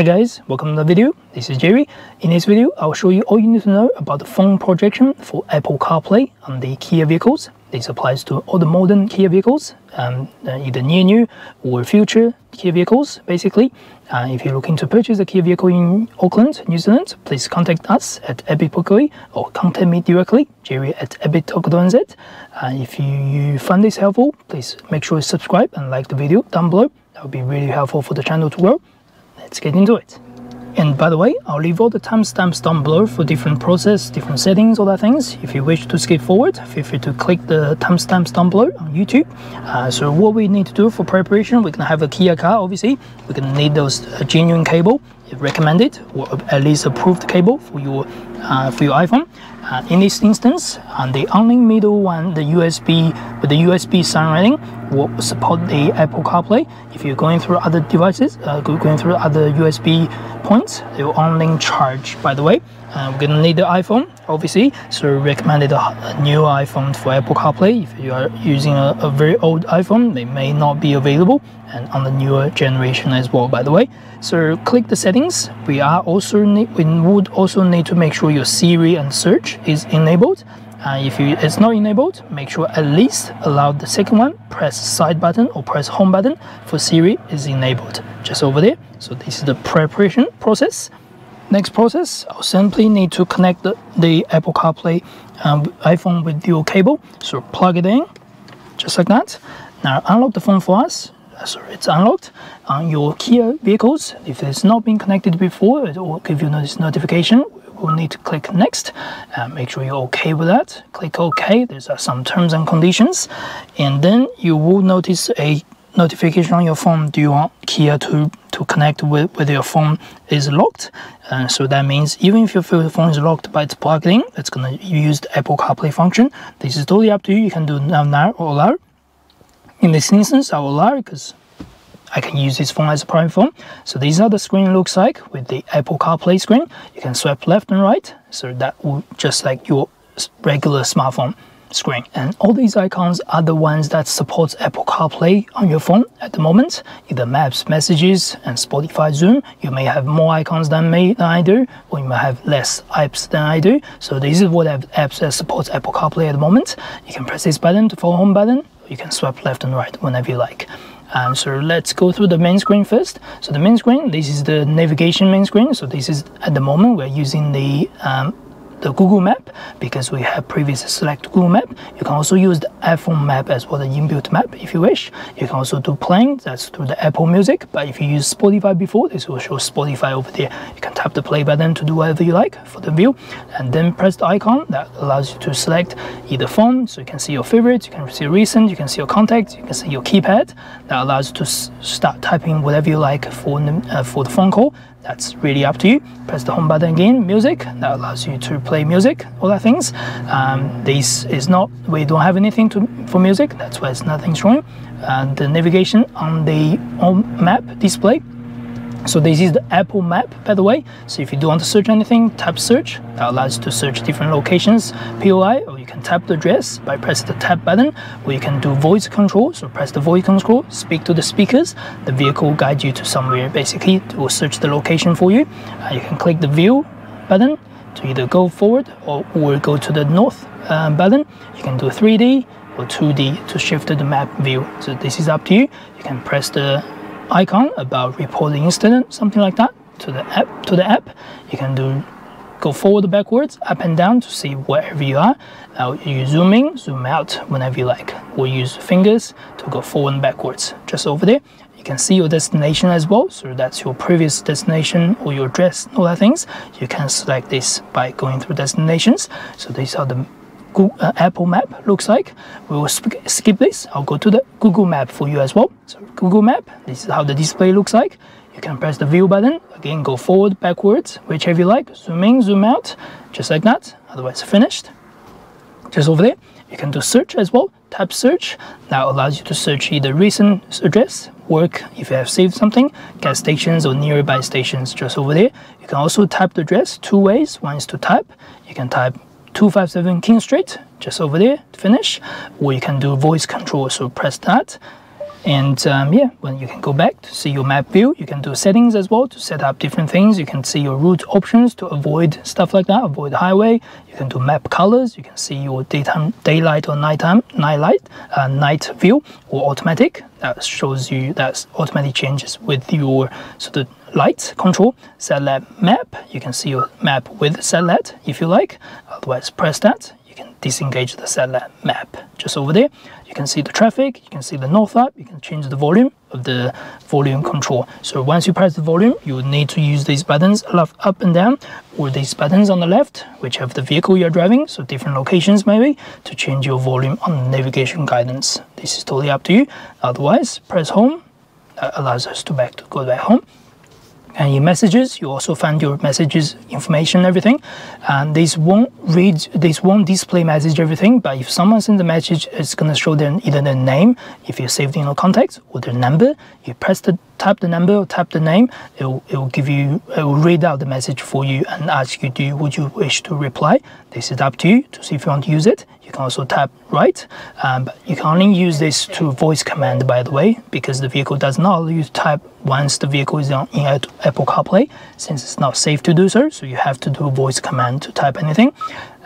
Hi guys, welcome to the video. This is Jerry. In this video, I'll show you all you need to know about the phone projection for Apple CarPlay on the Kia vehicles. This applies to all the modern Kia vehicles, um, uh, either near new or future Kia vehicles, basically. Uh, if you're looking to purchase a Kia vehicle in Auckland, New Zealand, please contact us at Ebit or contact me directly, Jerry at ebit.co.nz. Uh, if you, you find this helpful, please make sure to subscribe and like the video down below. That would be really helpful for the channel to grow let's get into it. And by the way, I'll leave all the timestamps down below for different process, different settings, all that things. If you wish to skip forward, feel free to click the timestamps down below on YouTube. Uh, so what we need to do for preparation, we're gonna have a Kia car, obviously. We're gonna need those uh, genuine cable, recommended or at least approved cable for your uh, for your iPhone. Uh, in this instance, on the only middle one, the USB with the USB sign rating will support the Apple CarPlay. If you're going through other devices, uh, going through other USB points, they will only charge. By the way, uh, we're gonna need the iPhone, obviously. So recommended a, new iPhone for Apple CarPlay. If you are using a, a very old iPhone, they may not be available, and on the newer generation as well. By the way, so click the settings. We are also need, we would also need to make sure your Siri and search is enabled. Uh, if you, it's not enabled, make sure at least allow the second one, press side button or press home button for Siri is enabled just over there. So this is the preparation process. Next process, I'll simply need to connect the, the Apple CarPlay um, iPhone with dual cable. So plug it in, just like that. Now unlock the phone for us. Uh, sorry, it's unlocked. On your Kia vehicles, if it's not been connected before, it will give you this notification. We'll need to click next. Uh, make sure you're okay with that. Click OK. There's uh, some terms and conditions. And then you will notice a notification on your phone. Do you want Kia to to connect with, with your phone is locked. Uh, so that means even if your phone is locked but it's plugged in, it's going to use the Apple CarPlay function. This is totally up to you. You can do now, now or allow. In this instance, I will allow because I can use this phone as a private phone. So this is how the screen looks like with the Apple CarPlay screen. You can swipe left and right. So that will just like your regular smartphone screen. And all these icons are the ones that supports Apple CarPlay on your phone at the moment, either Maps, Messages, and Spotify Zoom. You may have more icons than me than I do, or you may have less apps than I do. So this is what apps that supports Apple CarPlay at the moment. You can press this button to follow home button. You can swipe left and right whenever you like. Um, so let's go through the main screen first. So the main screen, this is the navigation main screen. So this is at the moment we're using the um, the Google Map because we have previously selected Google Map. You can also use the iPhone map as well, the inbuilt map if you wish. You can also do playing, that's through the Apple Music. But if you use Spotify before, this will show Spotify over there. You can tap the play button to do whatever you like for the view and then press the icon that allows you to select either phone, so you can see your favorites, you can see recent, you can see your contacts, you can see your keypad. That allows you to start typing whatever you like for, uh, for the phone call that's really up to you. Press the home button again, music, that allows you to play music, all that things. Um, this is not, we don't have anything to, for music, that's why it's nothing showing. And the navigation on the home map display so this is the Apple map, by the way. So if you do want to search anything, tap search. That allows you to search different locations, POI, or you can tap the address by pressing the tap button, or you can do voice control. So press the voice control, speak to the speakers. The vehicle will guide you to somewhere, basically, will search the location for you. Uh, you can click the view button to either go forward or, or go to the north uh, button. You can do 3D or 2D to shift the map view. So this is up to you. You can press the icon about report the incident, something like that, to the app. To the app, you can do go forward, backwards, up and down to see wherever you are. Now you zoom in, zoom out whenever you like. Or use fingers to go forward and backwards. Just over there, you can see your destination as well. So that's your previous destination or your address, all that things. You can select this by going through destinations. So these are the Uh, Apple Map looks like. We will skip this. I'll go to the Google Map for you as well. So Google Map, this is how the display looks like. You can press the view button. Again, go forward, backwards, whichever you like. Zoom in, zoom out, just like that. Otherwise, finished. Just over there. You can do search as well. Tap search. That allows you to search either recent address, work if you have saved something, gas stations or nearby stations just over there. You can also type the address two ways. One is to type. You can type 257 King Street, just over there to finish. Or you can do voice control, so press that. and um, yeah when you can go back to see your map view you can do settings as well to set up different things you can see your route options to avoid stuff like that avoid highway you can do map colors you can see your daytime daylight or nighttime night light uh, night view or automatic that shows you that automatic changes with your sort of light control satellite map. You can see your map with satellite if you like. Otherwise press that. You can disengage the satellite map. Just over there you can see the traffic. You can see the north up you can change the volume of the volume control. So once you press the volume you will need to use these buttons left up and down or these buttons on the left which have the vehicle you're driving so different locations maybe to change your volume on navigation guidance. This is totally up to you. Otherwise press home. That allows us to back to go back home and your messages. You also find your messages information everything. And this won't read this won't display message everything but if someone sends a message it's going to show them either their name if you saved in your contacts or their number you press the tap the number or tap the name, it will, it will give you, it will read out the message for you and ask you, do you, would you wish to reply? This is up to you to see if you want to use it. You can also tap right, um, but you can only use this to voice command, by the way, because the vehicle does not allow you to type once the vehicle is on, in Apple CarPlay, since it's not safe to do so. So you have to do a voice command to type anything.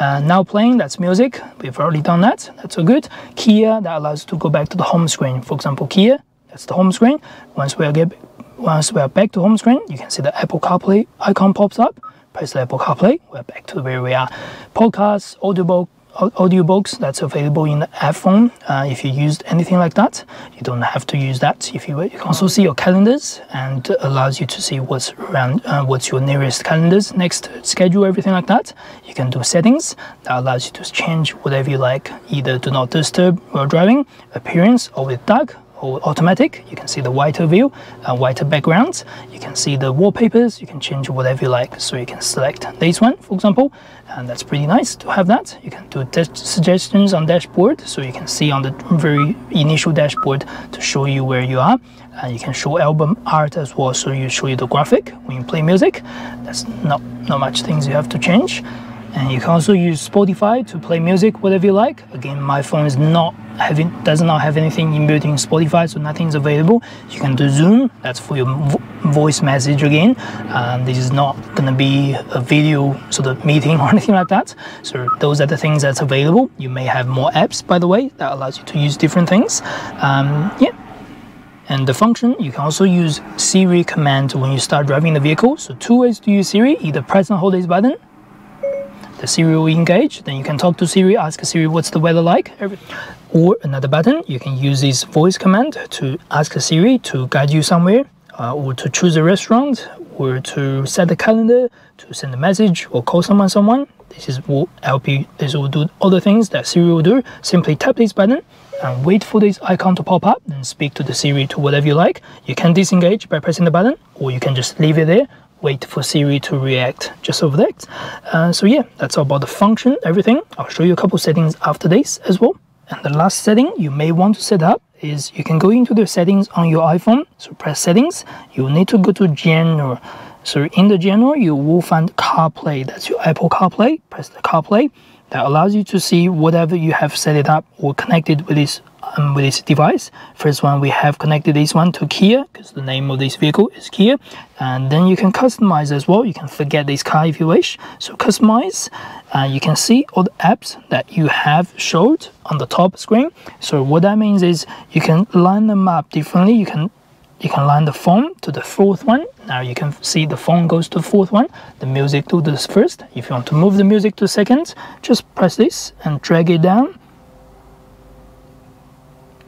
Uh, now playing, that's music. We've already done that. That's all good. Kia, that allows you to go back to the home screen. For example, Kia, that's the home screen. Once we are get once we are back to home screen, you can see the Apple CarPlay icon pops up. Press the Apple CarPlay. We're back to where we are. Podcasts, audiobook, audiobooks that's available in the iPhone. Uh, if you used anything like that, you don't have to use that. If you, you can also see your calendars and allows you to see what's around, uh, what's your nearest calendars, next schedule, everything like that. You can do settings that allows you to change whatever you like, either do not disturb while driving, appearance, or with dark, or automatic. You can see the whiter view, uh, whiter backgrounds. You can see the wallpapers. You can change whatever you like. So you can select this one, for example, and that's pretty nice to have that. You can do suggestions on dashboard, so you can see on the very initial dashboard to show you where you are. And you can show album art as well, so you show you the graphic when you play music. That's not not much things you have to change and you can also use Spotify to play music whatever you like. Again my phone is not having does not have anything inbuilt in Spotify so nothing's available. You can do Zoom. That's for your vo voice message again. And this is not gonna be a video sort of meeting or anything like that. So those are the things that's available. You may have more apps by the way that allows you to use different things. Um, yeah. And the function, you can also use Siri command when you start driving the vehicle. So two ways to use Siri, either press and hold this button the Siri will engage. Then you can talk to Siri, ask Siri what's the weather like. Or another button, you can use this voice command to ask Siri to guide you somewhere, uh, or to choose a restaurant, or to set a calendar, to send a message, or call someone someone. This is will help you. This will do all the things that Siri will do. Simply tap this button and wait for this icon to pop up and speak to the Siri to whatever you like. You can disengage by pressing the button, or you can just leave it there wait for Siri to react just over that. Uh, so yeah, that's all about the function, everything. I'll show you a couple settings after this as well. And the last setting you may want to set up is you can go into the settings on your iPhone. So press settings, you will need to go to general. So in the general, you will find CarPlay. That's your Apple CarPlay. Press the CarPlay. That allows you to see whatever you have set it up or connected with this um, with this device. First one, we have connected this one to Kia because the name of this vehicle is Kia. And then you can customize as well. You can forget this car if you wish. So customize, uh, you can see all the apps that you have showed on the top screen. So what that means is you can line them up differently. You can you can line the phone to the fourth one. Now you can see the phone goes to the fourth one, the music to the first. If you want to move the music to second, just press this and drag it down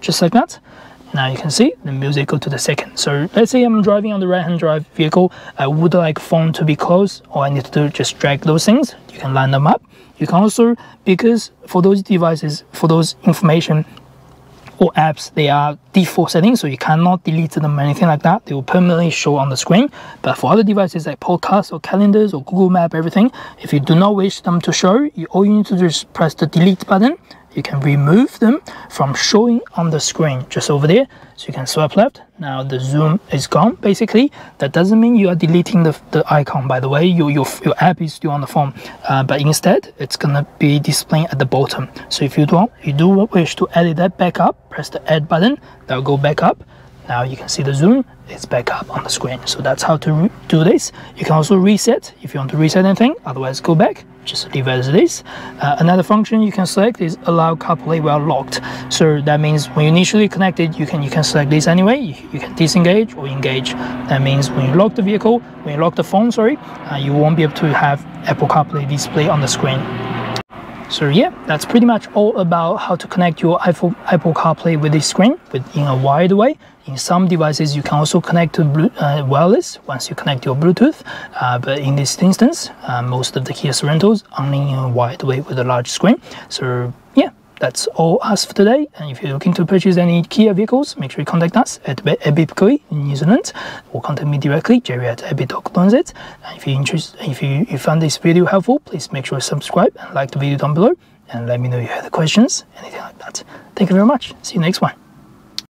just like that. Now you can see the music go to the second. So let's say I'm driving on the right hand drive vehicle. I would like phone to be close or I need to do just drag those things. You can line them up. You can also, because for those devices, for those information or apps, they are default settings, so you cannot delete them or anything like that. They will permanently show on the screen. But for other devices like podcasts or calendars or Google Map, everything, if you do not wish them to show, you, all you need to do is press the delete button you can remove them from showing on the screen just over there. So you can swipe left. Now the zoom is gone. Basically, that doesn't mean you are deleting the, the icon. By the way, your, your, your app is still on the phone, uh, but instead it's gonna be displaying at the bottom. So if you don't, you do wish to edit that back up, press the add button. That'll go back up. Now you can see the zoom is back up on the screen. So that's how to do this. You can also reset if you want to reset anything, otherwise go back, just leave as it is. Uh, another function you can select is allow CarPlay while locked. So that means when you initially connected, you can you can select this anyway. You, can disengage or engage. That means when you lock the vehicle, when you lock the phone, sorry, uh, you won't be able to have Apple CarPlay display on the screen. So yeah, that's pretty much all about how to connect your Apple, Apple CarPlay with this screen with, in a wired way. In some devices, you can also connect to uh, wireless once you connect your Bluetooth. Uh, but in this instance, uh, most of the Kia Sorentos only in a wired way with a large screen. So yeah, that's all us for today. And if you're looking to purchase any Kia vehicles, make sure you contact us at Ebipkoi in New Zealand or contact me directly, Jerry at ebit.nz. And if you interest, if you, you found this video helpful, please make sure to subscribe and like the video down below and let me know if you have questions, anything like that. Thank you very much. See you next one.